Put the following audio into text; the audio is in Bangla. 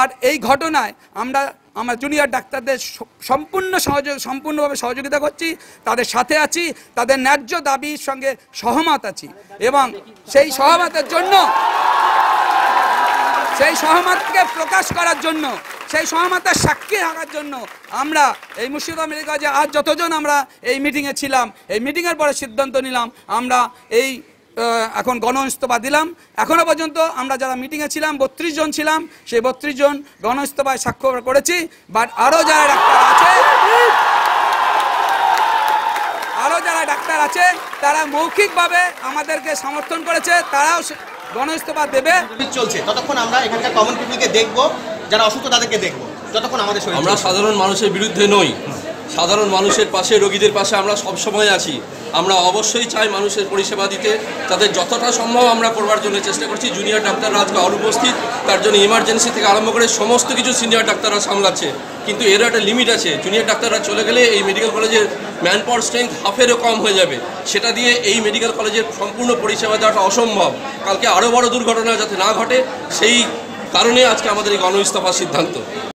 আর এই ঘটনায় আমরা আমরা জুনিয়র ডাক্তারদের সম্পূর্ণ সহযোগ সম্পূর্ণভাবে সহযোগিতা করছি, তাদের সাথে আছি, তাদের ন্যায্য দাবির সঙ্গে সহমত আছি এবং সেই সহমতের জন্য, সেই সহমতকে প্রকাশ করার জন্য, সেই সহমতের সাক্ষী থাকার জন্য আমরা এই মুর্শিদা মেডিকেল যে আজ যতজন আমরা এই মিটিংয়ে ছিলাম, এই মিটিংয়ের পরে সিদ্ধান্ত নিলাম, আমরা এই এখন গণ ইস্তফা দিলাম। এখনও পর্যন্ত আমরা যারা মিটিংয়ে ছিলাম বত্রিশ জন ছিলাম সেই বত্রিশ জন গণ ইস্তফায় স্বাক্ষর করেছি বাট আরও যারা ডাক্তার আছে আরও যারা ডাক্তার আছে তারা মৌখিকভাবে আমাদেরকে সমর্থন করেছে তারাও সে- গণ ইস্তফা দেবে চলছে। ততক্ষণ আমরা এখানকার কমন পিপলকে দেখব যারা অসুস্থ তাদেরকে দেখব। যতক্ষণ আমাদের আমরা সাধারণ মানুষের বিরুদ্ধে নই। সাধারণ মানুষের পাশে, রোগীদের পাশে আমরা সব সময় আছি। আমরা অবশ্যই চাই মানুষের পরিষেবা দিতে। তাদের যতটা সম্ভব আমরা করবার জন্য চেষ্টা করছি। জুনিয়র ডাক্তাররা আজকে অনুপস্থিত তার জন্য ইমার্জেন্সি থেকে আরম্ভ করে সমস্ত কিছু সিনিয়র ডাক্তাররা সামলাচ্ছে। কিন্তু এরও একটা লিমিট আছে। জুনিয়র ডাক্তাররা চলে গেলে এই মেডিকেল কলেজের ম্যান পাওয়ার স্ট্রেংথ হাফেরও কম হয়ে যাবে। সেটা দিয়ে এই মেডিকেল কলেজের সম্পূর্ণ পরিষেবা দেওয়াটা অসম্ভব। কালকে আরও বড় দুর্ঘটনা যাতে না ঘটে, সেই কারণে আজকে আমাদের এই গণ ইস্তফার সিদ্ধান্ত।